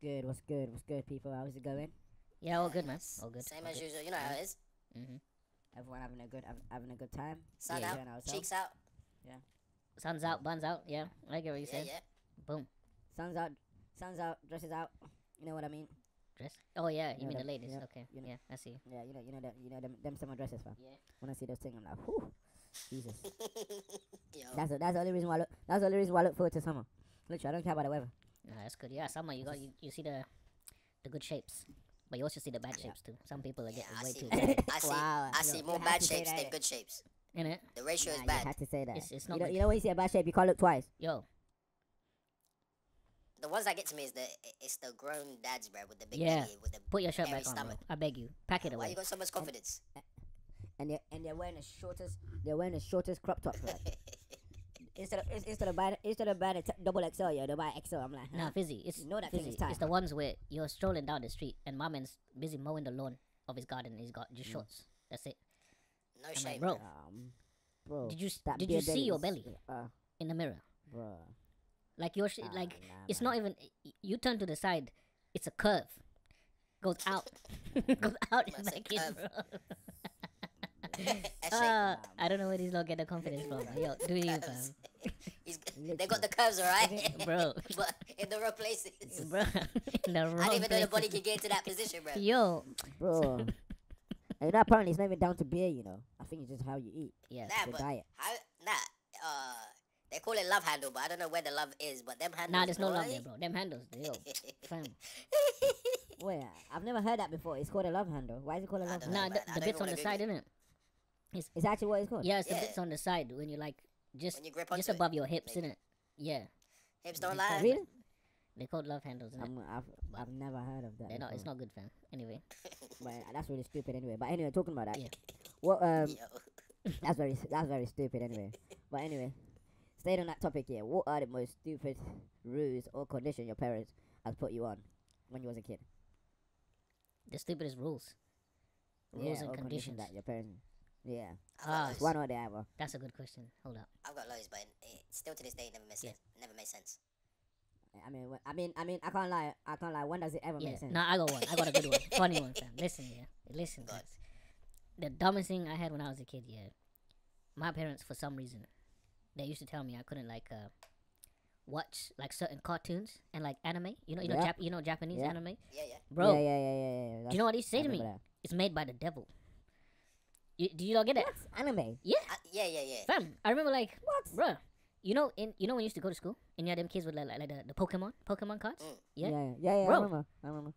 good? What's good? What's good, people? How's it going? Yeah, all good, man. All good. Same all as good. usual. You know how it is. Mm-hmm. Everyone having a good having a good time. Sun Yeah. Out, cheeks out. Sun's out, buns out. Yeah, I get what you Yeah, said. yeah. Boom. Sun's out, sun's out, dresses out. You know what I mean? Dress. Oh yeah, you Yeah, mean the that- ladies? yeah, Okay. you know. Yeah, I see. Yeah, you know, you know that, you know them, them summer dresses, fam. Yeah. When I see those things, I'm like, whoo, Jesus. That's the, that's the only reason why I look. That's the only reason why I look forward to summer. Literally, I don't care about the weather. Nah, that's good. Yeah, summer you got you, you see the the good shapes, but you also see the bad Yeah. shapes too. Some people are getting I way see. too bad. I see. Wow, I see you more bad shapes that. than good shapes. In it, The ratio Nah, is You bad. had to say that. It's- it's you, not know, you know when you see a bad shape, you can't look twice. yo, The ones that get to me is the it's the grown dads, bro, with the big Yeah. belly, with the put your shirt hairy back on, bro. stomach. I beg you, pack it away. Why you got so much confidence? and they're and they're wearing the shortest they're wearing the shortest crop top, like instead of instead of buying instead of buying a t- double XL yeah they buy XL I'm like Nah, huh? fizzy. It's You know that thing fizzy. is. It's the ones where you're strolling down the street and my man's busy mowing the lawn of his garden. He's got just shorts. That's it. No I'm shame, like, bro, um, bro did you s- that did you beer see your belly uh, in the mirror? bro Like your sh- Ah, like nah, it's man. not even. You turn to the side, it's a curve. Goes out, goes out and That's a back in, curve. bro. That shit- Uh, I don't know where these lot get the confidence from. Yo, do you, fam? He's, they got the curves alright, bro, but in the wrong places. bro, in the wrong I don't even know the body can get into that position, bro. Yo, bro and you know, apparently it's not even down to beer you know I think it's just how you eat yeah, Nah, the but diet how, nah, uh, they call it love handle, but I don't know where the love is. But them handles, nah, there's no love boy. there, bro. Them handles, yo, fam. wait I've never heard that before it's called a love handle why is it called a love handle Nah, the, the bits on the wanna side, Google innit? It's actually what it's called Yeah, it's the bits on the side when you like just when you grip just onto above your hips, maybe. it? Yeah, Hips don't lie. really they called love handles, innit? I'm, I've, I've never heard of that They're not. It's not good, fam. Anyway, but that's really stupid anyway but anyway talking about that Yeah. what um That's very that's very stupid anyway. But anyway, staying on that topic here, what are the most stupid rules or conditions your parents has put you on when you was a kid? the stupidest rules, rules yeah, and or conditions. that your parents. Yeah, I've got Ah, loads. one or the other. That's a good question. Hold up. I've got loads, but it, still to this day, it never makes Yeah. sense. Never made sense. I mean, I mean, I mean, I can't lie. I can't lie. When does it ever Yeah. make sense? No, I got one. I got a good one. Funny one, fam. Listen, yeah. Listen, guys. The dumbest thing I had when I was a kid, yeah. My parents, for some reason, they used to tell me I couldn't like uh watch like certain cartoons and like anime. You know, you know, Yeah. Jap- you know Japanese Yeah. anime, Yeah, yeah. bro. Yeah, yeah, yeah, yeah, yeah. Do you know what he say to me? That. It's made by the devil. You, do you not get it? What? Anime? Yeah, I, yeah, yeah, yeah. fam. I remember like, What? bruh. You know, in you know when you used to go to school and you had them kids with like, like, like the, the Pokemon Pokemon cards. Mm. Yeah. yeah, yeah. yeah, Bro. I remember. I remember.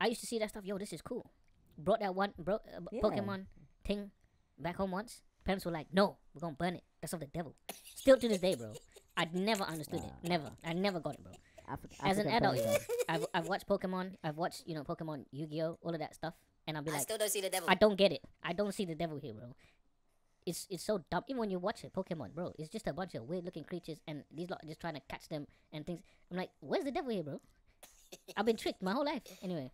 I used to see that stuff. Yo, this is cool. Brought that one, bro, uh, Yeah. Pokemon thing back home once. Parents were like, "No, we're gonna burn it. That's of the devil." Still to this day, bro. I never understood it. Never. I never got it, bro. Afri- As an adult, parents, I've I've watched Pokemon. I've watched you know Pokemon, Yu-Gi-Oh, all of that stuff, and I'll be I like, still don't see the devil. I don't get it. I don't see the devil here, bro. It's it's so dumb. Even when you watch it, Pokemon, bro, it's just a bunch of weird looking creatures, and these lot are just trying to catch them and things. I'm like, where's the devil here, bro? I've been tricked my whole life. Anyway,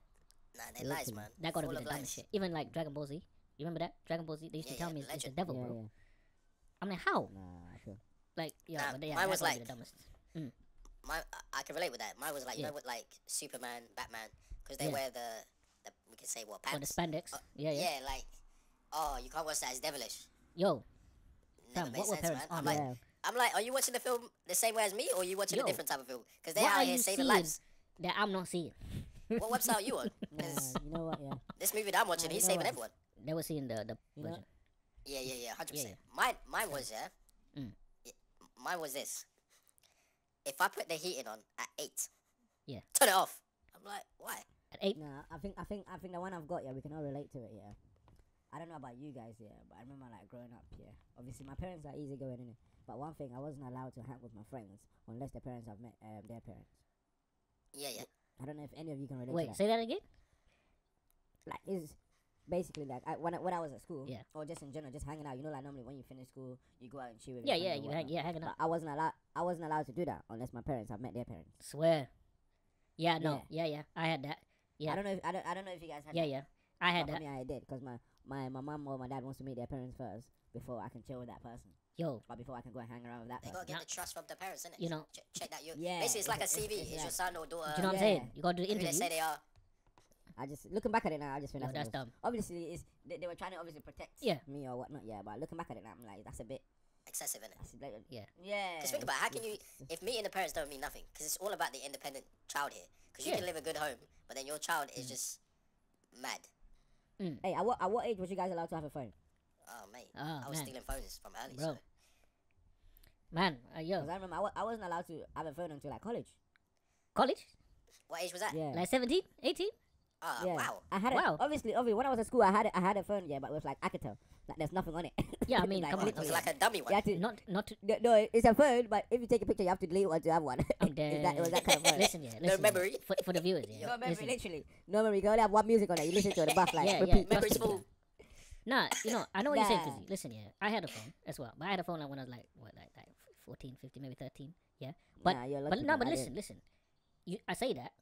nah, they lies, man. that gotta Full be the dumbest shit. Even like Dragon Ball Z. You remember that Dragon Ball Z? They used to tell yeah, me it's, it's the devil, yeah, bro. yeah. I'm like, how? Nah, I feel. Like, yeah, Nah, but yeah, mine was like- the dumbest. My, I- I can relate with that. Mine was like, you know what, like Superman, Batman, because they Yeah. wear the, the, we can say what, Or the pants? spandex. Uh, yeah, yeah, yeah, like, oh, you can't watch that. It's devilish. Yo, Never Fam, made what were sense, man. I'm on, like, yeah. I'm like, are you watching the film the same way as me, or are you watching Yo, a different type of film? Because they're out are here saving lives. that I'm not seeing. What website are you on? Nah, 'Cause you know what? Yeah. this movie that I'm watching, Nah, he's saving what? everyone. They were seeing the the You know- version. Yeah, yeah, yeah, hundred Yeah, percent. Mine, mine was yeah. Mm. Mine was this. If I put the heating on at eight, Yeah. turn it off. I'm like, why? At eight. Nah, I think I think I think the one I've got, yeah, we can all relate to it, yeah. I don't know about you guys, yeah, but I remember like growing up, yeah. Obviously, my parents are easygoing in it, but one thing I wasn't allowed to hang with my friends unless their parents have met um, their parents. Yeah, yeah. I don't know if any of you can relate Wait, to that. say that again. Like, is basically like I, when I, when I was at school, Yeah. or just in general, just hanging out. You know, like normally when you finish school, you go out and chill with. Yeah, your yeah, friends you hang, yeah, hanging But out. I wasn't allowed. I wasn't allowed to do that unless my parents have met their parents. Swear. Yeah, no, yeah, yeah. I had that. Yeah. I don't know. If, I don't. I don't know if you guys had. Yeah, that. yeah. I had But that. For me, I did because my my my mom or my dad wants to meet their parents first before I can chill with that person. Yo, But before I can go and hang around with that They person. gotta get Now- the trust from the parents, innit? you know, check, check that you. Yeah, Basically, it's like a CV. it's- It's, it's your son or daughter. do you know what I'm saying? You gotta do the who they interview. say they are. I just looking back at it now, I just feel Yo, like that's dumb. obviously it's they, they were trying to obviously protect Yeah. me or whatnot. Yeah, but looking back at it now, I'm like that's a bit. Excessive, innit? That's a bit Yeah. Yeah. Because think about it, how can you, it's- if meeting the parents don't mean nothing, because it's all about the independent child here. Because you Yeah. can live a good home, but then your child is just mad. Hey, at what at what age was you guys allowed to have a phone? Oh, mate. Oh, I was man. stealing phones from early. Bro. So. Man, uh, yo, Because I remember I, wasn't allowed to have a phone until like college. college? What age was that? Yeah. Like 17, 18? Ah, yeah. wow. I had Wow. it. Obviously, obviously, when I was at school, I had it, I had a phone. Yeah, but it was like Alcatel. Like there's nothing on it. Yeah, I mean, Like, come on. It was like a dummy one. You had to, Not, not to, no, no, it's a phone, but if you take a picture, you have to delete one to have one. I'm Is that, it was that kind of phone. listen, yeah, listen. yeah. memory. For, for the viewers, yeah. no memory, listen. literally. No memory. You only have one music on it. You listen to it the back, like Yeah, yeah, repeat. trust Memory's full. Nah, you know, I know what you're saying, Nah. Fizzy. Listen, yeah, I had a phone as well, but I had a phone like when I was like what, like like 14, 15, maybe 13. Yeah, but nah, you're but no, but listen, listen. You, I say that.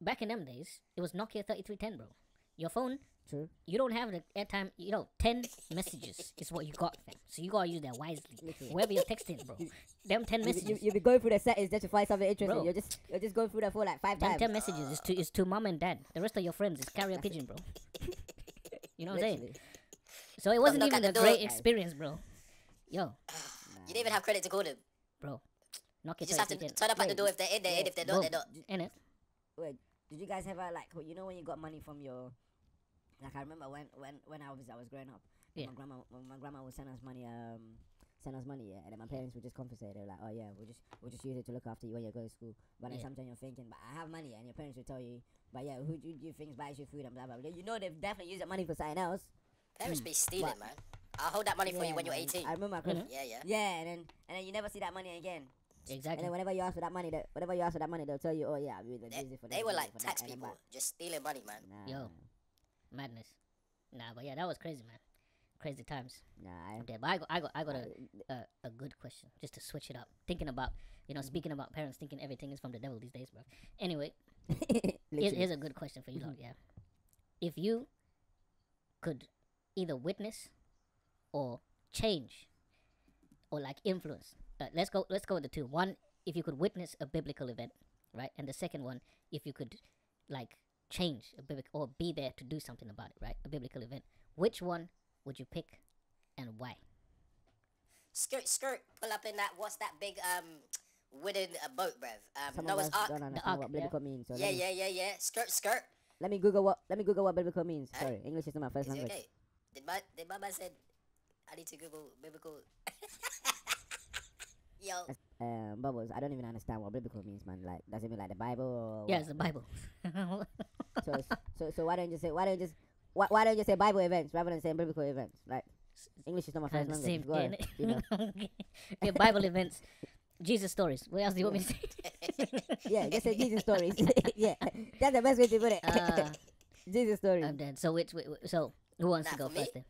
Back in them days, it was Nokia 3310, bro. Your phone, True. you don't have the airtime. You know, 10 messages is what you got, fam. So you gotta use that wisely. Literally. Wherever you're texting, bro. Them 10 You, messages. you, you'll be going through the settings just to find something interesting. Bro. You're just you're just going through that for like five Them times. 10 messages is to is to mom and dad. The rest of your friends is carrier pigeon, bro. you know what I'm saying? So it wasn't even a great door. experience, bro. Yo, You didn't even have credit to call them. bro. Nokia You just have to 3310. turn up at the door if they're in there, and yeah, if they're not, they're not. In it. Wait, did you guys ever like you know when you got money from your like I remember when when when I was I was growing up. Yeah. My grandma my grandma would send us money um send us money yeah, and then my parents would just compensate. They were like, oh yeah, we'll just we'll just use it to look after you when you go to school. But then Yeah. sometimes you're thinking, but I have money, and your parents will tell you, but yeah, who do you think buys you food and blah blah blah. You know they've definitely used that money for something else. Parents be stealing, But- man. I'll hold that money for you when you're 18. I remember. I Mhm. Yeah, yeah. Yeah, and then and then you never see that money again. Exactly. And then whenever you ask for that money, that whenever you ask for that money, they'll tell you, oh yeah, we They, use it for they were like for tax people, just stealing money, man. Nah, Yo. Madness. Nah, but yeah, that was crazy, man. Crazy times. nah. I, Okay, but I got, I got, I got a, uh, a, good question just to switch it up. Thinking about, you know, speaking about parents thinking everything is from the devil these days, bro. Anyway, here's, here's a good question for you, lot, yeah. If you could either witness or change or like influence, uh, let's go, let's go with the two. One, if you could witness a biblical event, right, and the second one, if you could like change a biblical or be there to do something about it, right, a biblical event. Which one would you pick, and why? Skirt, skirt, pull up in that, what's that big um wooden uh, boat, bruv? Um, Some Noah's Ark. don't understand ark, what yeah. biblical means. So Yeah, me, yeah, yeah, yeah. Skirt, skirt. Let me Google what. Let me Google what biblical means. Huh? Sorry, English is not my first Is language. okay? Did my did my man said I need to Google biblical? Yo, Um, bubbles. I don't even understand what biblical means, man. Like, does it mean like the Bible? Or Yeah, what? it's the Bible. So, so, so why don't you say? Why don't you just? Why, why don't you say Bible events rather than saying biblical events? Like, English is not my first language. same Go ahead, you know. innit? okay, Bible events, Jesus stories. What else do you want me to say? yeah, just say Jesus stories. yeah, that's the best way to put it. Uh, Jesus stories. I'm dead. So which, which, so who wants to go for me, first then?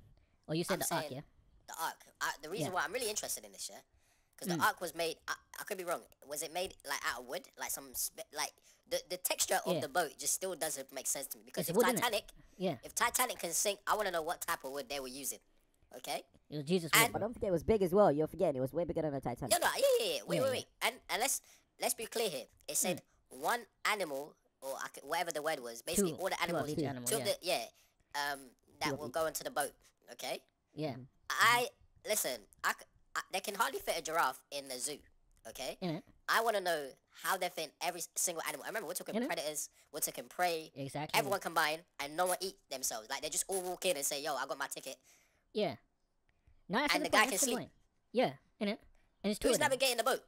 Oh, you said I'm the ark, yeah? the Ark. Uh, the reason Yeah. why I'm really interested in this, yeah, because Mm. the Ark was made. I, I could be wrong. Was it made like out of wood, like some spe- like the the texture of Yeah. the boat just still doesn't make sense to me because It's if wood. Titanic, Yeah, if Titanic can sink, I want to know what type of wood they were using. Okay. it was Jesus. And- word, but don't forget, it was big as well. You're forgetting, it was way bigger than a Titanic. No, no, yeah, yeah, yeah. Wait, Yeah, wait, yeah. wait. And and let's let's be clear here. It said one animal or I c- whatever the word was. Basically, Two- all the animals. each Two. animal, Two of yeah. the yeah. Um, that will go into the boat. Okay. Yeah, I listen. I, c- I- they can hardly fit a giraffe in the zoo. Okay. innit? I want to know how they fit every single animal. I remember we're talking Innit? predators, we're talking prey, Exactly. everyone combined, and no one eat themselves. Like they just all walk in and say, "Yo, I got my ticket." Yeah. No, that's a And good the guy point, can that's a good sleep. point. Yeah, innit? And it's two Who's navigating the boat?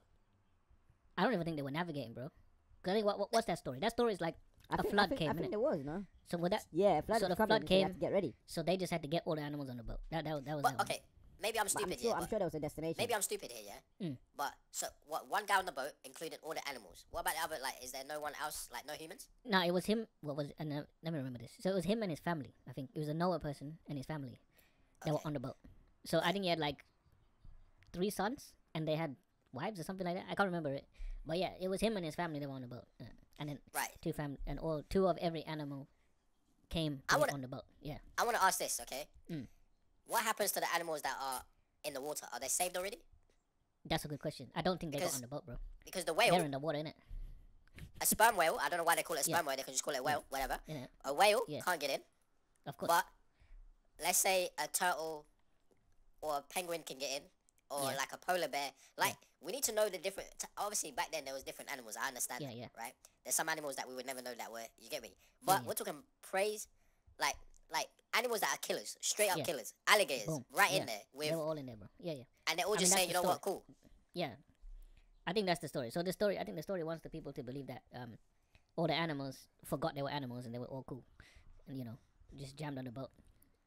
I don't even think they were navigating, bro. Cause I think what, what what's that story? That story is like I a think, flood I think, came, I think innit? there was, no? so with that. Yeah, flood So was the flood so you came- to get ready. So they just had to get all the animals on the boat. That that, was- that was But that one. okay, maybe I'm stupid I'm sure, here. I'm sure there was a destination. Maybe I'm stupid here, yeah. Mm. But so what? One guy on the boat, including all the animals. What about the other? Like, is there no one else? Like, no humans? No, it was him. What was? And uh, let me remember this. So it was him and his family. I think it was a Noah person and his family that were on the boat. So I think he had like three sons, and they had wives or something like that. I can't remember it. But yeah, it was him and his family that were on the boat, uh, and then Right. two fam and all two of every animal came I wanna- on the boat. Yeah. I want to ask this, okay? Mm. What happens to the animals that are in the water, are they saved already? That's a good question. I don't think they got on the boat, bro. Because the whale. They're in the water, innit? a sperm whale, I don't know why they call it a Yeah. sperm whale. They can just call it a whale, whatever. Innit? A whale Yeah. can't get in, Of course. but let's say a turtle or a penguin can get in, or Yeah. like a polar bear. Like we need to know the different. Obviously, back then there was different animals. I understand. Yeah, that, yeah. Right. There's some animals that we would never know that were. You get me? But we're talking praise, like like animals that are killers, straight up Yeah. killers, alligators, Boom. right Yeah. in there with, they were all in there, bro. Yeah, yeah. and they're all I mean, just that's saying, you know what, cool. Yeah. I think that's the story. So the story, I think the story wants the people to believe that um, all the animals forgot they were animals and they were all cool, and you know, just jammed on the boat.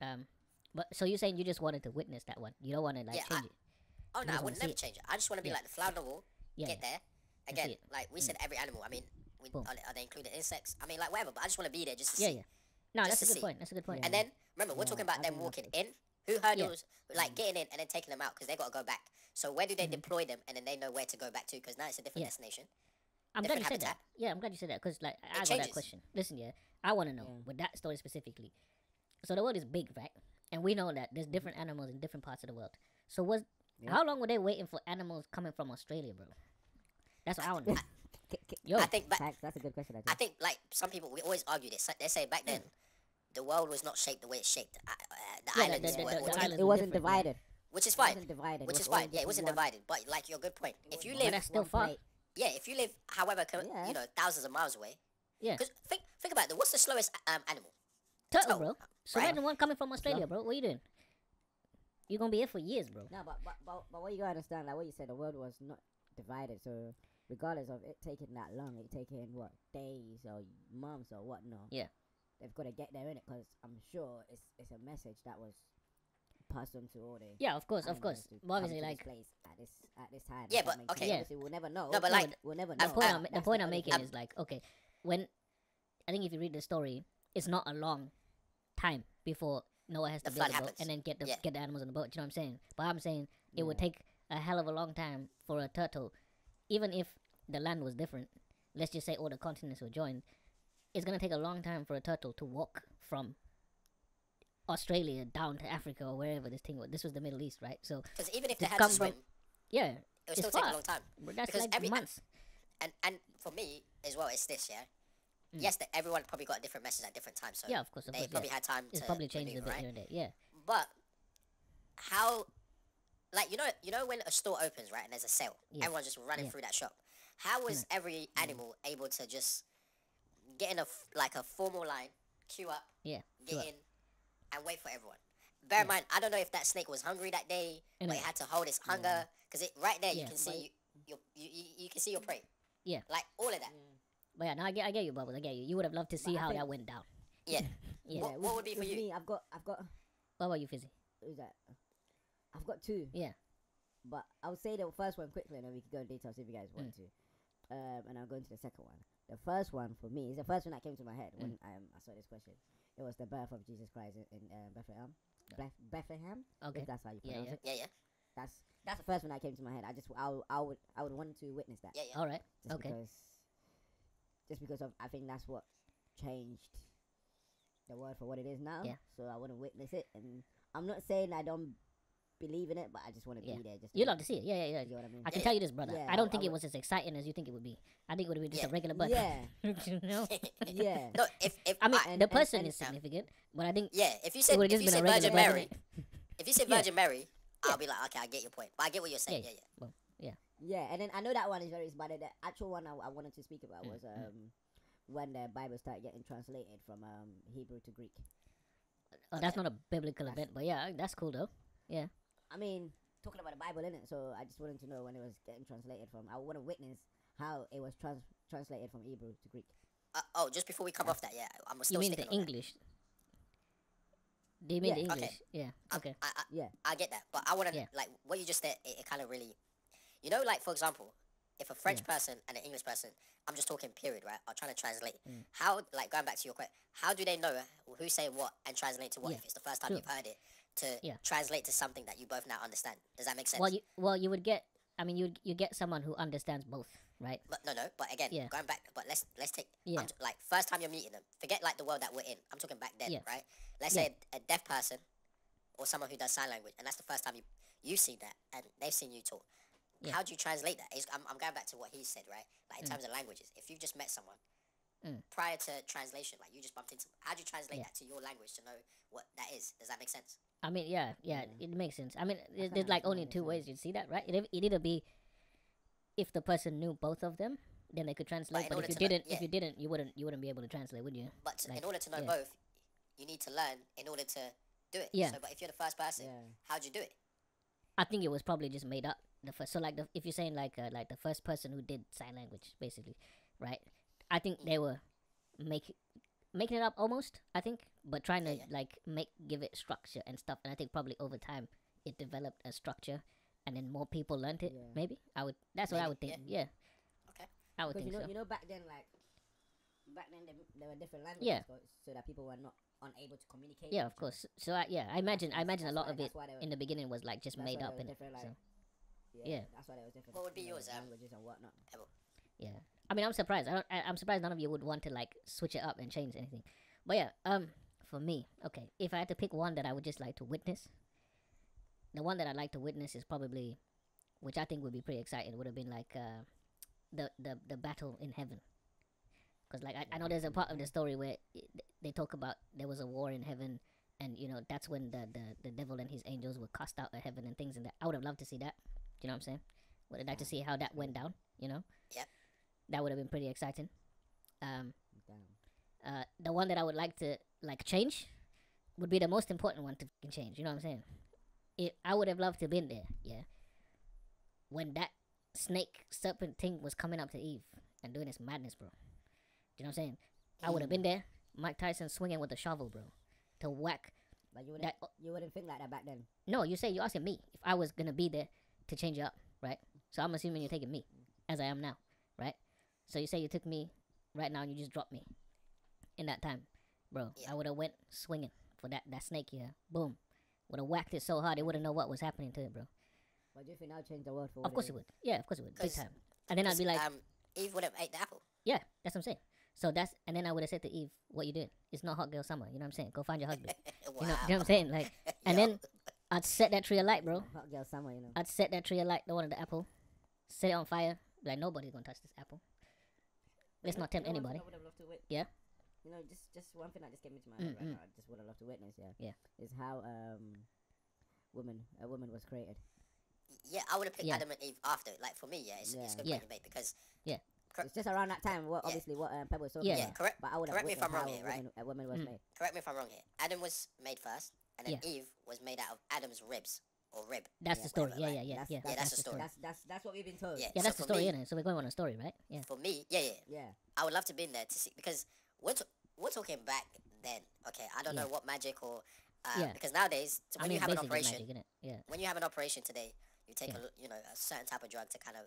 Um, but so you're saying you just wanted to witness that one? You don't want to like Yeah, change it? Oh You no, I would never it. change it. I just want to be like the flounder wall. Yeah. get there. Again. Mm. like we said, every animal. I mean, we, are, they, are they included insects? I mean, like whatever. But I just want to be there just to Yeah, see. yeah. No, that's a good see. point. That's a good point. And then remember, we're Yeah, talking about them walking in. Who hurdles like getting in and then taking them out because they got to go back. So where do they deploy them and then they know where to go back to because now it's a different Mm-hmm. Yeah. destination. I'm glad you different said that. Yeah, I'm glad you said that because like I got changes. that question. Listen, yeah, I want to know Yeah. with that story specifically. So the world is big, right? And we know that there's different animals in different parts of the world. So was Yeah. how long were they waiting for animals coming from Australia, bro? That's what I want to know. K- k- Yo, I think back. That's a good question. I think. I think. think like some people we always argue this. They say back then the world was not shaped the way it's shaped. Uh, uh, the Yeah, islands the- were, the- were the taken- islands it wasn't different, yeah. divided. which is It fine. wasn't divided. Which is fine. Yeah, it wasn't one- divided. But like your good point. If you live that's still far. Yeah, if you live, however, Yeah. you know, thousands of miles away. Yeah. Because think, think about it. What's the slowest um, animal? turtle, turtle, bro. So right? imagine one coming from Australia, bro. What you doing? You're gonna be here for years, bro. No, but, but but but what you gotta understand, like what you said, the world was not divided. So regardless of it taking that long, it taking what days or months or whatnot. Yeah. They've got to get there in it because I'm sure it's it's a message that was passed on to all the. Yeah, of course, of course. to But obviously, like place at this at this time. Yeah, but, okay. Yeah. Obviously, we'll never know. No, but like, we'll never the know. point um, I'm, the That's point I'm only making thing. is like, okay, when I think if you read the story, it's not a long time before Noah has to build flood a boat and then get the Yeah. get the animals on the boat. Do you know what I'm saying? But I'm saying it would take a hell of a long time for a turtle, even if the land was different. Let's just say all the continents were joined. It's gonna take a long time for a turtle to walk from Australia down to Africa or wherever this thing was. This was the Middle East, right? So because even if to they had to from- swim, yeah, it would still take a long time. but that's Because like every- month. And and for me as well, it's this. Yeah. Mm. Yes, that everyone probably got a different message at different times. So yeah, of course, of they course. probably yeah. had time It's to probably changed a bit right? here and there. Yeah. But how, like you know, you know when a store opens, right, and there's a sale, Yeah. everyone's just running Yeah. through that shop. How was every animal able to just get in a f- like a formal line, queue up, Yeah. get up. in, and wait for everyone? Bear in mind, I don't know if that snake was hungry that day, And but it- it had to hold its hunger because it right there you can see your you, you, you can see your prey. Yeah. Like all of that. But yeah, no, I get, I get you, Bubbles. I get you. You would have loved to see I how think- that went down. Yeah. Yeah. What- what would be for you? Me, I've got I've got What about you, Fizzy? who's that? I've got two. Yeah. But I'll say the first one quickly and then we can go in details if you guys Mm. want to. Um, and I'll go into the second one. The first one for me is the first one that came to my head when Mm. um, I saw this question. It was the birth of Jesus Christ in, in uh, Bethlehem. Beth- Bethlehem, Okay. if that's how you Yeah, pronounce yeah. it. Yeah, yeah, That's that's the first one that came to my head. I just I, would- I would I would want to witness that. yeah, yeah. All right. Just Okay. because just because of I think that's what changed the world for what it is now. Yeah. So I want to witness it, and I'm not saying I don't believe in it, but I just want to Yeah. be there. Just You love to see it. Yeah, yeah, yeah. You know what I mean? I can tell you this, brother. Yeah, I don't I- think I it was as exciting as you think it would be. I think it would be just Yeah. a regular bird. Yeah, you know? yeah. No, if if I mean, and- the person and- is significant, but I think yeah, if you it said if you said Virgin bird. Mary, if you said Yeah. Virgin Mary, I'll be like, okay, I get your point. But I get what you're saying. Yeah, Yeah, yeah. Well, yeah. Yeah, and then I know that one is very, but the, the actual one I, I wanted to speak about Mm, was mm. um when the Bible started getting translated from um Hebrew to Greek. Oh, that's not a biblical That's- event, but yeah, that's cool though. I mean, talking about the Bible in it, so I just wanted to know when it was getting translated from. I want to witness how it was trans- translated from Hebrew to Greek. Uh, oh, just before we come off that, yeah, I'm still. You still mean the sticking that. English? Do you mean Yeah. the Okay. English? Yeah. Okay. I, I, Yeah, I get that, but I want to Yeah. like what you just said. It, it kind of really, you know, like for example, if a French person and an English person, I'm just talking period, right? Are trying to translate. Mm. How, like going back to your question, how do they know who's saying what and translate to what Yeah. if it's the first time True. you've heard it to Yeah. translate to something that you both now understand? Does that make sense? Well, you well you would get. I mean, you you get someone who understands both, right? But no, no. But again, Yeah. going back. But let's let's take. Yeah. T- like first time you're meeting them. Forget like the world that we're in. I'm talking back then, Yeah. right? Let's Yeah. say a, a deaf person or someone who does sign language, and that's the first time you you've seen that, and they've seen you talk. How do you translate that? I'm, I'm going back to what he said, right? Like in Mm. terms of languages, if you've just met someone Mm. prior to translation, like you just bumped into, how do you translate Yeah. that to your language to know what that is? Does that make sense? I mean, yeah, yeah, Yeah. it makes sense. I mean, there- kinda there's like only two you're ways you'd see that, right? It it either be if the person knew both of them, then they could translate. in But, if you didn't, yeah. if you didn't, you wouldn't you wouldn't be able to translate, would you? But Like, in order to know yeah. both, you need to learn in order to do it. Yeah. So, but if you're the first person, Yeah. how'd you do it? I think it was probably just made up. The first, so like the, if you're saying like uh, like the first person who did sign language, basically, right? I think Mm. they were make making it up almost. I think, but trying to Yeah, yeah. like make give it structure and stuff. And I think probably over time it developed a structure, and then more people learned it. Yeah. Maybe I would. That's what I would think. yeah. Yeah. Okay. I would Because you think know, so. you know, back then, like back then, there, there were different languages, Yeah. so, so that people were not unable to communicate. Yeah, of each other. course. So I, yeah, I imagine. I That's- imagine a lot why- of it that's why they were- in the beginning was like just made up there and was different, so, like, yeah, yeah. that's why there was different. What would be you know, yours, um, languages and whatnot. yeah. I mean, I'm surprised. I don't, I, I'm surprised none of you would want to like switch it up and change anything. But yeah, um, for me, okay, if I had to pick one that I would just like to witness, the one that I'd like to witness is probably, which I think would be pretty exciting, would have been like uh, the the the battle in heaven. Because like I, I know there's a part of the story where they talk about there was a war in heaven, and you know that's when the, the the devil and his angels were cast out of heaven and things and that. I would have loved to see that. Do you know what I'm saying? Would have liked to see how that went down. You know. Yep. That would have been pretty exciting. Um, uh, the one that I would like to like change would be the most important one to change. You know what I'm saying? It, I would have loved to have been there. Yeah. When that snake serpent thing was coming up to Eve and doing this madness, bro. Do you know what I'm saying? I would have been there. Mike Tyson swinging with a shovel, bro, to whack But you wouldn't, that. you wouldn't think like that back then. No, you say you're asking me if I was gonna be there to change it up, right? So I'm assuming you're taking me as I am now? So you say you took me right now and you just dropped me in that time, bro. Yeah. I would have went swinging for that that snake here. Boom, would have whacked it so hard it wouldn't know what was happening to it, bro. But do you think that'll change the world for? Of course it it would. Yeah, of course it would. Big time. And then I'd be like, um, Eve would have ate the apple. yeah, that's what I'm saying. So that's and then I would have said to Eve, "What you doing? It's not hot girl summer. You know what I'm saying? Go find your husband. wow. You know, you know what I'm saying? Like, and then I'd set that tree alight, bro. Hot girl summer, you know. I'd set that tree alight, the one of the apple, set it on fire. Like nobody's gonna touch this apple. Let's not tempt you know anybody. I would have loved to wit- Yeah? You know, just just one thing that just came into my head right mm. now. I just would have loved to witness. Yeah. Yeah. Is how um, woman a woman was created. Yeah, I would have picked Yeah. Adam and Eve after. Like for me, yeah, it's, it's Yeah. good Yeah. point you make because Cor- It's just around that time. What Yeah. obviously what um, Pebble was talking Yeah. yeah, correct. But I would have correct me if I'm wrong here, right? woman, a woman was Mm. made. Correct me if I'm wrong here. Adam was made first, and then Yeah. Eve was made out of Adam's ribs or rib. That's Yeah, the story. whatever, Yeah, right? yeah, yeah, That's, yeah. that's, that's the the story. story. That's that's that's what we've been told. Yeah. Yeah, so that's the story, me- innit? So we're going on a story, right? Yeah. For me, yeah, yeah, Yeah. I would love to be in there to see because we're t- we're talking back then. Okay, I don't Yeah. know what magic or uh, Yeah. because nowadays t- I when mean, you have an operation, magic, innit? Yeah. when you have an operation today, you take Yeah. a l- you know a certain type of drug to kind of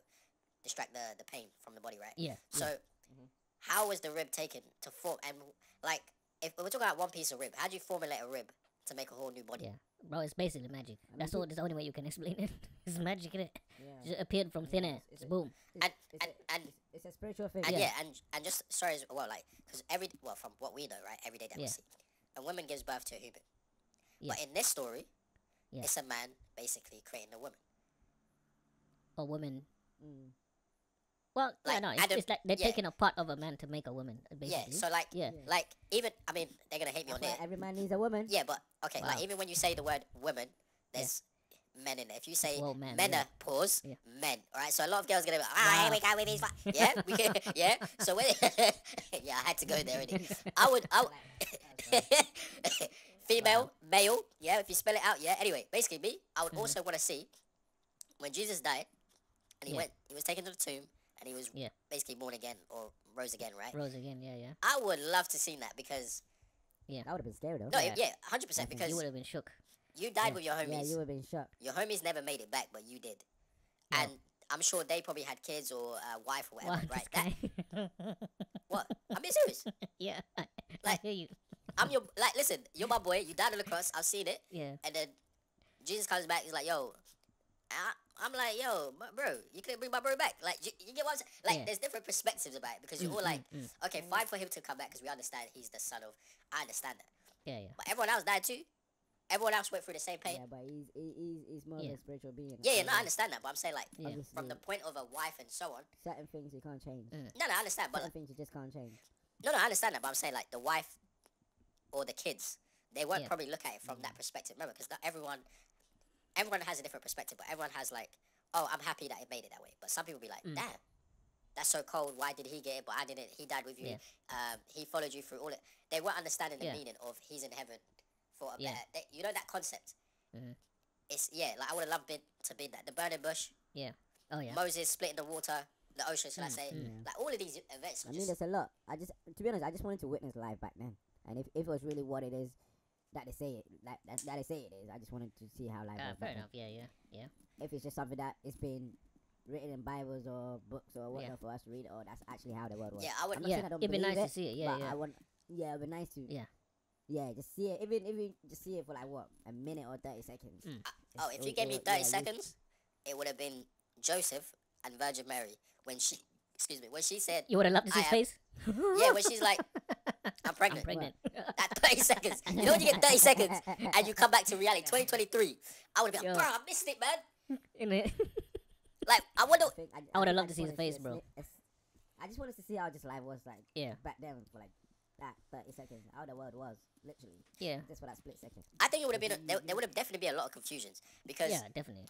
distract the the pain from the body, right? Yeah. So, yeah. Mhm. how was the rib taken to form? And like, if we're talking about one piece of rib, how do you formulate a rib to make a whole new body? Yeah. Bro, it's basically magic. I mean, That's all. That's the only way you can explain it. it's magic, innit? Yeah. Just appeared from thin air. it's- it's Just a- boom. It's, And- it's, and- a, and- it's, it's a spiritual thing. And Yeah. yeah, and and just sorry as well, like because every well from what we know, right, every day that we Yeah. see, a woman gives birth to a human. Yeah. But in this story, Yeah. it's a man basically creating a woman. A woman. Mm. Well, yeah, Like no. It's, Adam- it's like they're yeah. taking a part of a man to make a woman, basically. Yeah. So like, yeah. Yeah. like even I mean, they're gonna hate me That's on that. every man needs a woman. Yeah, but okay, like even when you say the word woman, Yeah. there's men in there. If you say Well, man, men, yeah. are pause, Yeah. men. All right. So a lot of girls gonna be like, ah, here Wow. we go with these. fu-" Yeah, we can, yeah. So when, yeah, I had to go there. Innit? I would, I would, female, male. Yeah, if you spell it out. Yeah. Anyway, basically me, I would Mhm. also want to see when Jesus died, and he Yeah. went, he was taken to the tomb, and he was Yeah. basically born again or rose again, right? Rose again. Yeah, yeah. I would love to see that because yeah, That would have been scary though. no, Yeah. yeah, hundred percent. Because you would have been shook. you died yeah. with your homies. Yeah, you would have been shocked. Your homies never made it back, but you did. Yeah. And I'm sure they probably had kids or a wife or whatever, Wow, right? That, what? I'm being serious. yeah. I, Like- I hear you. I'm your like. Listen, you're my boy. You died on the cross. I've seen it. Yeah. And then Jesus comes back. He's like, "Yo," I, I'm like, "Yo, my- bro, you couldn't bring my bro back." Like, you, you get what I'm saying? Like, Yeah. there's different perspectives about it because you're Mm, all like, mm, mm. "Okay, fine for him to come back because we understand he's the son of." I understand that, Yeah, yeah. but everyone else died too. everyone else went through the same pain. Yeah, but he's he's he's more Yeah. of a spiritual being. Yeah, yeah, no, I understand that, but I'm saying like Yeah. from the point of a wife and so on. certain things you can't change. Mm. No, no, I understand, but Certain things you just can't change. no, no, I understand that, but I'm saying like the wife or the kids, they won't Yeah. probably look at it from that perspective. Remember, because not everyone, everyone has a different perspective, but everyone has like, oh, I'm happy that it made it that way. But some people be like, Mm. damn, that's so cold. Why did he get it, but I didn't? He died with you. Yeah. Um, he followed you through all it. They weren't understanding the Yeah. meaning of he's in heaven for a Yeah. better. They, you know that concept. Mhm. It's yeah, like I would have loved been, to be that the burning bush, Yeah. Oh yeah. Moses splitting the water, the ocean. Should I Mm, say? mm. Like all of these events. I were mean, there's a lot. I just, to be honest, I just wanted to witness live back then. And if, if it was really what it is that they say it, like that, that they say it is, I just wanted to see how life Uh, was. fair enough. Yeah, yeah, yeah. If it's just something that is being written in Bibles or books or whatever Yeah. for us to read, or that's actually how the world was. yeah, I would. I'm not Yeah, I don't it'd be nice it, to see it. Yeah, yeah. I want, yeah, it'd be nice to, Yeah. yeah, just see it. Even even just see it for like what a minute or thirty seconds. Mm. Oh, if you gave me 30 yeah, you- seconds, it would have been Joseph and Virgin Mary when she, excuse me, when she said, You would have loved to see I his am- face. Yeah, when she's like, I'm I'm pregnant. pregnant. At 30 seconds. You know when you get 30 seconds and you come back to reality, 2023, I would have been like, Yo. bro, I missed it, man. In it. Like, I wonder, think I, I would've loved to see his face, bro. sni- a s- I just wanted to see how just life was like yeah, back then for like that thirty seconds. How the world was literally yeah, just for that split second. I think it would have been, a, there, there would have definitely been a lot of confusions because yeah, definitely.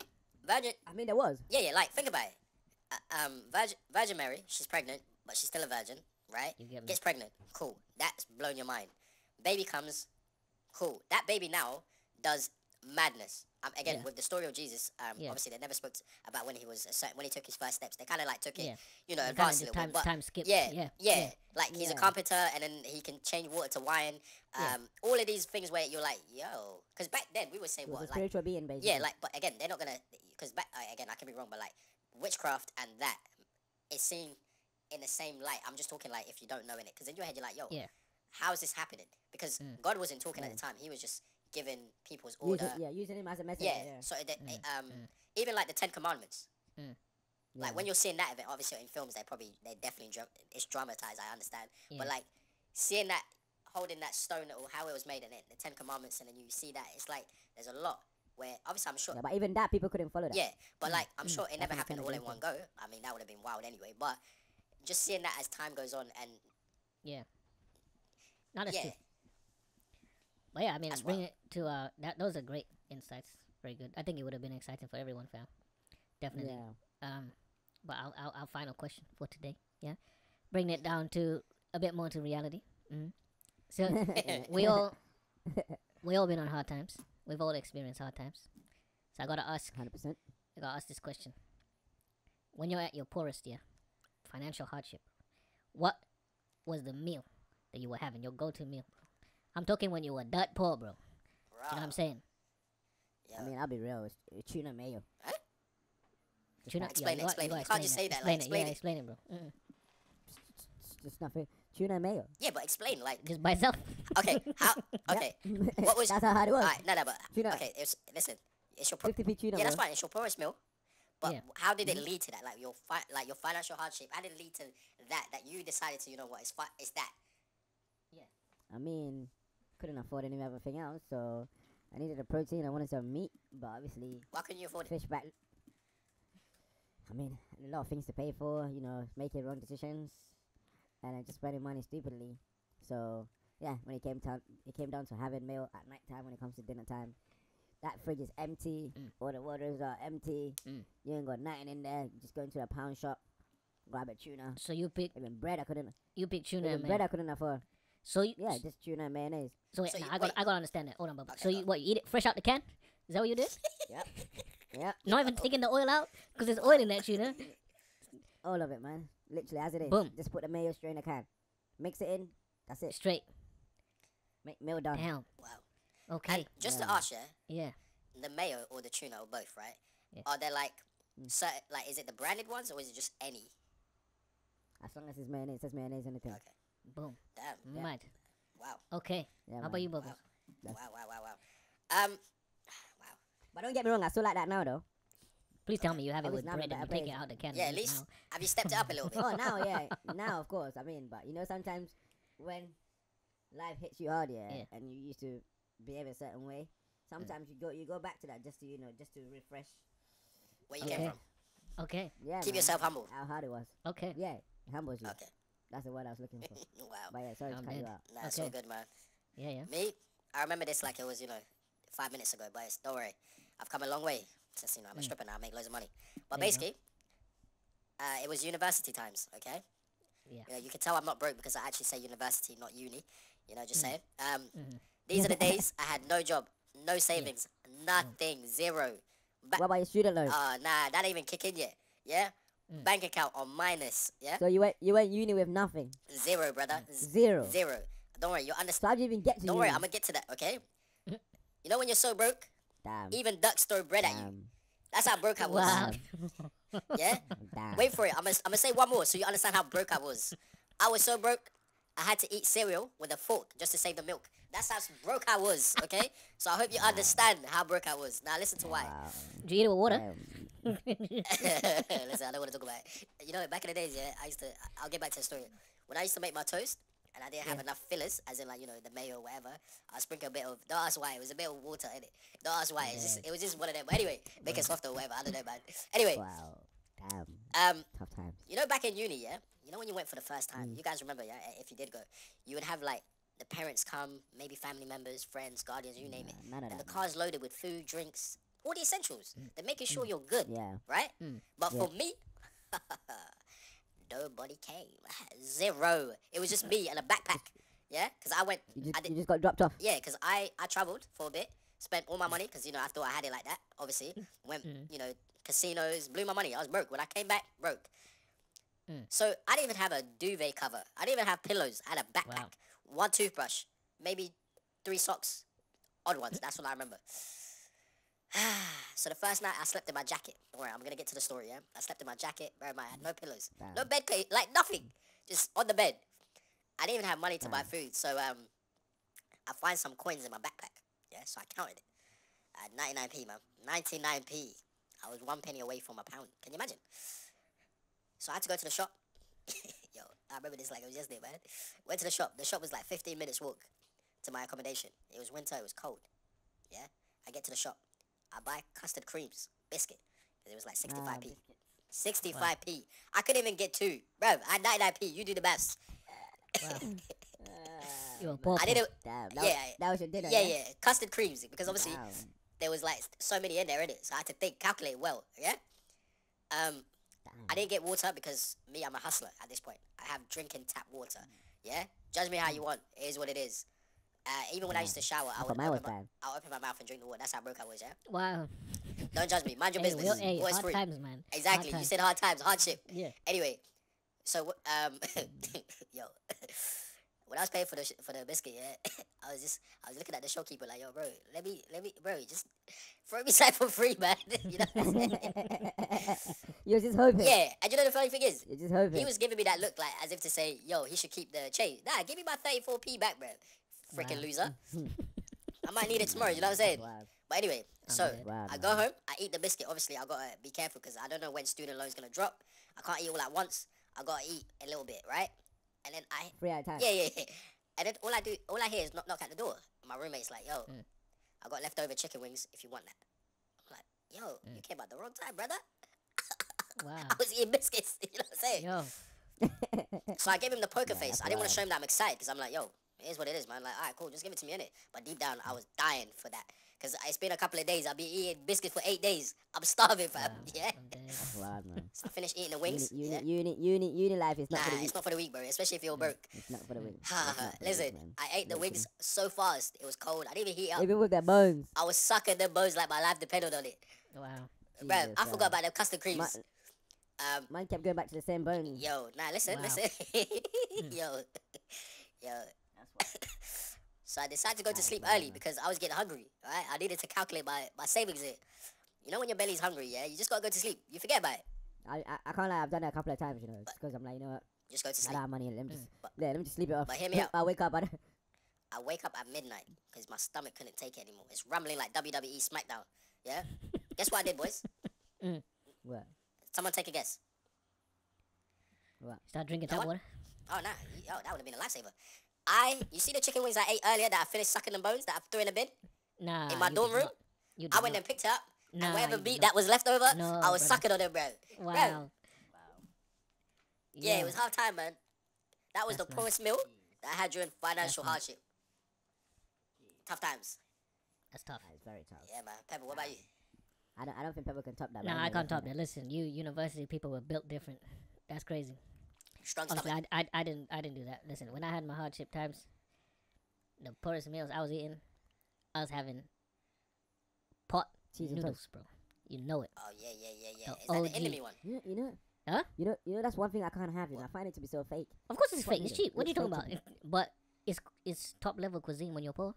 Virgin, I mean, there was. yeah, yeah, like, think about it. Uh, um, Virgin, Virgin Mary, she's pregnant, but she's still a virgin, right? You get me? Gets pregnant, cool. That's blown your mind. Baby comes, cool. That baby now does madness. Um, again, Yeah. with the story of Jesus, um, Yeah. obviously they never spoke about when he was a certain, when he took his first steps. They kind of like took it, Yeah. you know, advanced a little time, bit. But time skip. yeah, yeah, yeah, like he's a carpenter, and then he can change water to wine. Um, all of these things where you're like, yo, because back then we would say what, like, spiritual being, basically. yeah, like, but again, they're not gonna, because back uh, again, I can be wrong, but like witchcraft and that is seen in the same light. I'm just talking like if you don't know in it, because in your head you're like, yo, Yeah. how is this happening? Because Mm. God wasn't talking at the time; He was just giving people's order. it- yeah, using him as a messenger. Yeah, Yeah, so that Mm, it, um, mm. even like the Ten Commandments, yeah. like when you're seeing that event, obviously in films they probably they definitely it's dramatized. I understand, but like seeing that holding that stone or how it was made in it, the Ten Commandments, and then you see that it's like there's a lot where obviously I'm sure yeah, but even that people couldn't follow that. yeah, but like I'm Mm. sure it never happened all in one go. I mean that would have been wild anyway. But just seeing that as time goes on and No, that's yeah, true. But yeah, I mean, That's bring it to uh, that. Those are great insights. Very good. I think it would have been exciting for everyone, fam. Definitely. Yeah. Um, but our, our our final question for today, yeah, bring it down to a bit more to reality. hmm So we all we all been on hard times. We've all experienced hard times. So I gotta ask, Hundred percent. I gotta ask this question: When you're at your poorest, yeah, financial hardship, what was the meal that you were having? Your go-to meal? I'm talking when you were dirt poor, bro. You know what I'm saying? yeah. I mean, I'll be real. It's, it's tuna mayo. Huh? Just Tuna, that- Explain it, gotta- explain it. gotta You can't just say that, like, Explain it, explain yeah, explain it, bro. Mm-mm. Just, just nothing. Tuna mayo. yeah, but explain like Just by itself. okay, how okay, What was- That's how hard it was. alright, no, no, but Tuna. okay, it's listen, it's your pro- 50p tuna. yeah, that's fine. It's your poorest meal. But Yeah. how did it mm-hmm. lead to that? Like your fi- like your financial hardship. How did it lead to that? That you decided to, you know what? It's fi- It's that. Yeah. I mean, couldn't afford any everything else, so I needed a protein. I wanted some meat, but obviously Why couldn't you afford it? fish back. I mean, a lot of things to pay for. You know, making wrong decisions, and then just spending money stupidly. So yeah, when it came down, it came down to having meal at night time. When it comes to dinner time, that fridge is empty. Mm. All the waters are empty. Mm. You ain't got nothing in there. You just go into a pound shop, grab a tuna. So you pick Even bread I couldn't. you pick tuna, Even bread I couldn't afford. So you, Yeah, just tuna and mayonnaise. So wait, So nah, you- I got wait. I got to understand that. Hold on, Bubba. Okay, so you what? You eat it fresh out the can? Is that what you did? Yep. Yep. Not even taking the oil out because there's oil in that tuna. All of it, man. Literally as it is. Boom. Just put the mayo straight in the can. Mix it in. That's it. Straight. Make meal done. Damn. Wow. Okay. And just to Yeah. ask you, Yeah. the mayo or the tuna or both, right? Yeah. Are there like, Mm. certain, like, is it the branded ones or is it just any? As long as it's mayonnaise, there's mayonnaise in the thing. Okay. Boom. Damn. Yeah. Mad. Wow. Okay. Yeah, How man. about you, Bubba? Wow. That's- Wow. Wow. Wow. Wow. Um. Wow. But don't get me wrong, I still like that now though. Please tell me you have it with Obviously, bread and you take it place. out the can. Yeah. At least now. have you stepped it up a little bit? oh, now, yeah. Now, of course. I mean, but you know, sometimes when life hits you hard, yeah, Yeah. and you used to behave a certain way, sometimes you go you go back to that just to you know just to refresh. Where you Okay. came from? Okay. Yeah. Keep man, yourself humble. How hard it was. Okay. Yeah, humbles you. Okay. That's the word I was looking for. Wow. But yeah, sorry to I'm cut you out. Nah, it's all good, man. Yeah, yeah. Me, I remember this like it was, you know, five minutes ago, but it's, don't worry. I've come a long way since, you know, I'm a Mm. stripper now. I make loads of money. But There basically, uh, it was university times, okay? Yeah. You, know, you can tell I'm not broke because I actually say university, not uni. You know, just Mm. saying. Um, Mhm. These are the days I had no job, no savings, nothing, zero. Ba- What about your student loan? uh, nah, that didn't even kick in yet. Yeah? Mm. Bank account on minus. Yeah? so you went you went uni with nothing, Zero, brother. Z- zero. Zero. Don't worry, you understand. So how'd you even get to Don't uni? worry, I'm gonna get to that, okay? You know when you're so broke, Damn. even ducks throw bread at you. That's how broke I was. Wow. Yeah? Damn. Wait for it. I'm gonna, I'm gonna say one more so you understand how broke I was. I was so broke, I had to eat cereal with a fork just to save the milk. That's how broke I was, okay? So I hope you understand how broke I was. Now listen to why. Wow. Do you eat it with water? Listen, I don't want to talk about it. You know, back in the days, yeah, I used to, I'll get back to the story. When I used to make my toast, and I didn't have enough fillers, as in like, you know, the mayo or whatever, I sprinkle a bit of, don't ask why, it was a bit of water in it. Don't ask why, it's just, it was just one of them. But anyway, make it softer or whatever, I don't know, man. Anyway, Wow. Damn. um, Tough times. You know, back in uni, yeah. You know when you went for the first time. You guys remember, yeah? If you did go, you would have like the parents come, maybe family members, friends, guardians, you name it, none of and the that. man. car's loaded with food, drinks, all the essentials. They're making sure you're good, Yeah. right? Mm. But Yeah. for me, nobody came. Zero. It was just me and a backpack. Yeah, because I went. You I just did, you just got dropped off. yeah, because I I traveled for a bit, spent all my money because you know I thought I had it like that. Obviously, went Mm. you know casinos, blew my money. I was broke when I came back, broke. Mm. So I didn't even have a duvet cover. I didn't even have pillows. I had a backpack, Wow. one toothbrush, maybe three socks, odd ones. That's what I remember. so the first night I slept in my jacket. Don't worry, I'm gonna get to the story. Yeah, I slept in my jacket. Bear in mind, I had no pillows, no bed like nothing, just on the bed. I didn't even have money to buy food, so um, I find some coins in my backpack. Yeah, so I counted it. I had 99p, man. 99p. I was one penny away from a pound. Can you imagine? So I had to go to the shop. Yo, I remember this like it was yesterday, man. Went to the shop. The shop was like 15 minutes walk to my accommodation. It was winter. It was cold. Yeah. I get to the shop. I buy custard creams, biscuit. 'cause It was like 65p. 65p. I couldn't even get two. Bro, I had 99p. You do the maths. You're a poor. I didn't. Damn. That, Yeah, was, that was your dinner. Yeah, yeah. Custard creams. Because obviously Wow. there was like so many in there, in it. So I had to think, calculate well. Yeah. Um, I didn't get water because me, I'm a hustler at this point. I have drinking tap water. Yeah. Judge me how you want. It is what it is. Uh, even when I used to shower, I would mine was open my. I'll open my mouth and drink the water. That's how broke I was. Yeah. Wow. Don't judge me. Mind your Hey, business. Hey, Water's hard free. times, man. Hard Exactly. You times. said hard times, hardship. Yeah. Anyway, so um, yo, when I was paying for the for the biscuit, yeah, I was just I was looking at the shopkeeper like, yo, bro, let me let me, bro, just throw me some for free, man. you know. What I'm saying? You're just hoping. yeah, and you know the funny thing is, You're just hoping. he was giving me that look like as if to say, yo, he should keep the change. Nah, give me my thirty four p back, bro. Freaking Wow. loser. I might need it tomorrow. You know what I'm saying? Wow. But anyway, so. Wow, I go home, I eat the biscuit. Obviously, I gotta be careful because I don't know when student loan's gonna drop. I can't eat all at once. I gotta eat a little bit, right? And then I, Three at a time. yeah, yeah, yeah. And then all I do, all I hear is knock, knock at the door. My roommate's like, yo, Mm. I got leftover chicken wings if you want that. I'm like, yo, Mm. you came at the wrong time, brother. Wow. I was eating biscuits. You know what I'm saying? Yo. So I gave him the poker Yeah, face. I didn't want to show him that I'm excited because I'm like, yo, it is what it is, man. Like, all right, cool, just give it to me, innit? But deep down, I was dying for that. Because it's been a couple of days. I've been eating biscuits for eight days. I'm starving, fam. Wow. Yeah? That's wild, man. So I finished eating the wings. uni, yeah? uni, uni, uni life is not Nah, for the weak. it's not for the weak, bro. Especially if you're broke. It's not for the weak. It's Ha, not for the Listen. I ate the wings so fast. It was cold. I didn't even heat up. Even with their bones. I was sucking them bones like my life depended on it. Wow. Bro, Jesus, I forgot about the custard creams. um, Mine kept going back to the same bone. yo, nah, listen, Wow. listen. yo, yo. So I decided to go to oh, sleep early because I was getting hungry, right? I needed to calculate my, my savings here. You know when your belly's hungry, yeah? You just gotta go to sleep. You forget about it. I, I, I can't lie, I've done it a couple of times, you know, because I'm like, you know what, Just go to I sleep. don't have money, let me just, mm. But- yeah, let me just sleep it off. but hear me out. I wake up, I I wake up at midnight because my stomach couldn't take it anymore. It's rumbling like WWE SmackDown. Yeah? Guess what I did, boys? Mm. what, Someone take a guess. what, Start drinking know tap what? water. Oh, nah. Oh, that would have been a lifesaver. I, you see the chicken wings I ate earlier that I finished sucking the bones that I threw in the bin? Nah. in my dorm room. not. I went not. and picked it up, Nah, and whatever meat that was left over, No, I was brother. sucking on it, bro. Wow. wow Yeah, it was half time, man. That was That's the nice. poorest meal that I had during financial nice. hardship. Tough times. That's tough. It's very tough. Yeah, man. Pepper, what about you? I don't, I don't think people can top that. but Nah, I can't you're top that. Listen, you university people were built different. That's crazy. Strong Honestly, stomach. I, I, I didn't I didn't do that. Listen, when I had my hardship times, the poorest meals I was eating, I was having pot Cheese and noodles, bro. You know it. Oh yeah, yeah, yeah, yeah. The Is that the enemy one? You know, you know, Huh? You know, you know that's one thing I can't have. You know, I find it to be so fake. Of course it's Pot fake. It's cheap. What are you talking about? But it's it's top level cuisine when you're poor.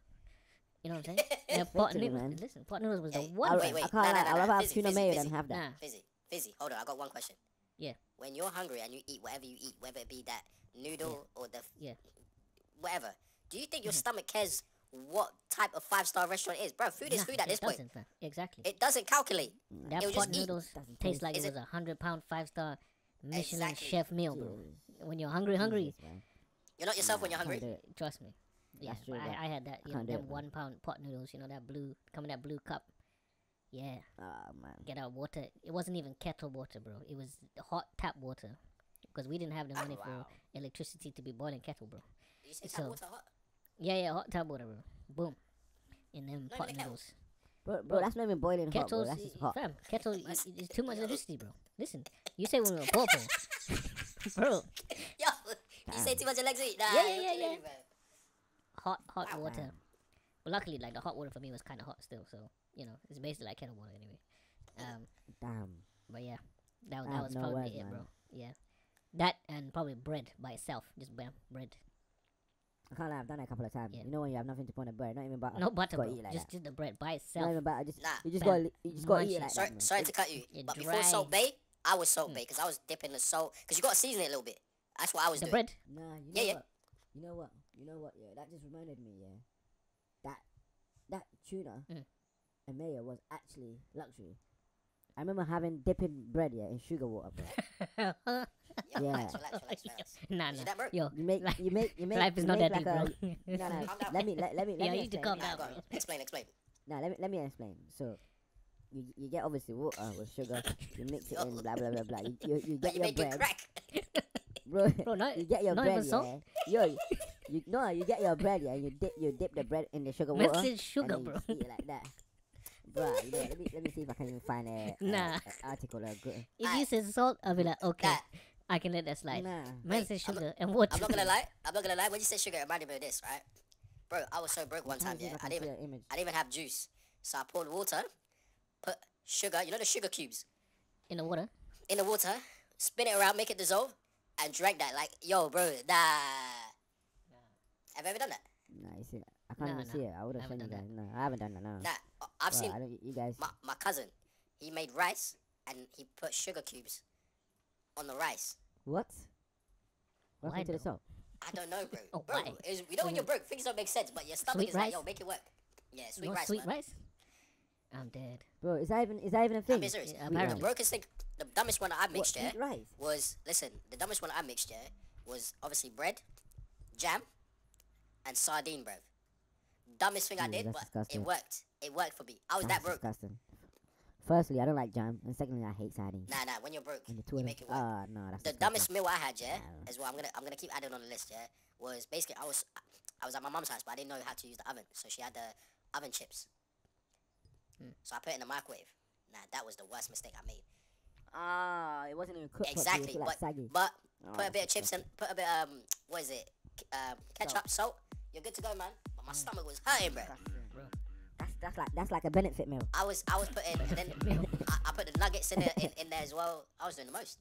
You know what I'm saying? yeah, pot noodles. man. Listen, pot noodles was the one. I, wait, thing. wait. I can't Nah, nah, nah, I'd rather nah. have Fizzy, tuna fizzy, mayo fizzy. than have that. Nah. Fizzy, fizzy. Hold on, I got one question. Yeah. When you're hungry and you eat whatever you eat, whether it be that noodle or the Yeah. whatever, do you think your Mhm. stomach cares what type of five star restaurant it is, bro? Food is Nah, food at this point. doesn't, fam. Exactly. It doesn't calculate. that it'll pot just eat. noodles Doesn't tastes taste- like Is it it- was a hundred pound five star Michelin Exactly. chef meal, bro. Jeez. When you're hungry, hungry, You're not yourself when you're hungry. Trust me. Yeah, That's true, but but I, I had that. You know, can't them one pound pot noodles. You know that blue, come in that blue cup. Yeah, Oh man. get our water. It wasn't even kettle water, bro. It was hot tap water, because we didn't have the money wow. for electricity to be boiling kettle, bro. Did you say So- tap water hot? Yeah, yeah, hot tap water, bro. Boom, in them Not pot in the kettle. noodles. Bro, bro, that's not even boiling hot, bro. That's just hot. fam. Kettle i- That's- i- is too much electricity, bro. Listen, you say when we were poor, bro. Yo, you say too much electricity? Nah, Yeah, yeah, yeah, yeah. hot hot Wow. water. But luckily, like the hot water for me was kind of hot still, so you know it's basically like kettle water anyway. Um, Damn. but yeah, that that was no probably words, it, man. bro. Yeah, that and probably bread by itself, just bam, bread. I can't lie. I've done it a couple of times. Yeah. You know when you have nothing to put on the bread, not even butter. No butter, bro. like just that. just the bread by itself. Not itself. even butter. Just Nah, you just gotta you just gotta eat it it. like Sorry, that. Man. sorry to cut you, You're but before Salt dry. Bae, I was Salt Mm. Bae because I was dipping the salt because you got to season it a little bit. That's what I was The doing. bread. Nah, you know Yeah, yeah. what? You know what? You know what? Yeah, that just reminded me. Yeah, that that tuna Mm. And mayo was actually luxury. I remember having dipping bread yeah in sugar water, bro. Yo, Yeah. relax, relax, relax, relax. nah, nah. that, bro? Yo, You make Life- you make you make life is not that like deep, bro. a, no, no, let me let, let me let Yeah, me you need to explain. calm Nah, down, go Explain, explain. Nah, let me let me explain. So, you you get obviously water with sugar. You mix it in, blah blah blah blah. You you, you But get you your make it bread, crack. bro. Bro, not you get your not bread, even salt? yeah. Yo, you no, you get your bread, yeah. You dip you dip the bread in the sugar Man water. said sugar, and then bro. You eat it like that. Bro, you know, let me let me see if I can even find a, a, Nah. a article or good. If you Alright. said salt, I'll be like, okay, That, I can let that slide. Nah. Man Wait, said I'm not- sugar and water. I'm not gonna lie. I'm not gonna lie. When you say sugar, it reminded me of this, right? Bro, I was so broke one time. Yeah, I I didn't even, image. I didn't even have juice. So I poured water, put sugar. You know the sugar cubes in the water. in the water, spin it around, make it dissolve, and drank that. Like, yo, bro, nah. Have you ever done that? Nah, you see, I can't Nah, even nah. see it. I would have haven't shown you done guys. No, I haven't done that. No. Nah, I've Bro, seen you guys. my, my cousin. He made rice and he put sugar cubes on the rice. What? Why Welcome to the though? I don't know, bro. Oh, bro, why? is- you know when you're broke, things don't make sense, but your stomach Sweet is like, yo, make it work. Yeah, sweet You rice, sweet man. rice? I'm dead. Bro, is that even is that even a thing? I'm serious. Yeah, the apparently. brokest thing, the dumbest one that I What, mixed, yeah, was listen. The dumbest one I mixed, yeah, was obviously bread, jam, and sardine, bro. Dumbest thing I did, but disgusting. it worked. It worked for me. I was That's that broke. disgusting. Firstly, I don't like jam, and secondly, I hate sardines. Nah, nah. When you're broke, And the two you make it work. Ah, no, that's the dumbest meal I had, yeah, Nah. as well. I'm gonna I'm gonna keep adding on the list, yeah. Was basically I was I was at my mum's house, but I didn't know how to use the oven, so she had the oven chips. Hmm. So I put it in the microwave. Nah, that was the worst mistake I made. Ah, it wasn't even cooked Exactly, properly. It was but like saggy. but Oh, put a bit of chips disgusting. and put a bit um what is it? Um, ketchup, salt. You're good to go, man. But my stomach was hurting, bro. That's like that's like a benefit meal. I was I was putting then I, I put the nuggets in, there, in in there as well. I was doing the most.